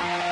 Bye.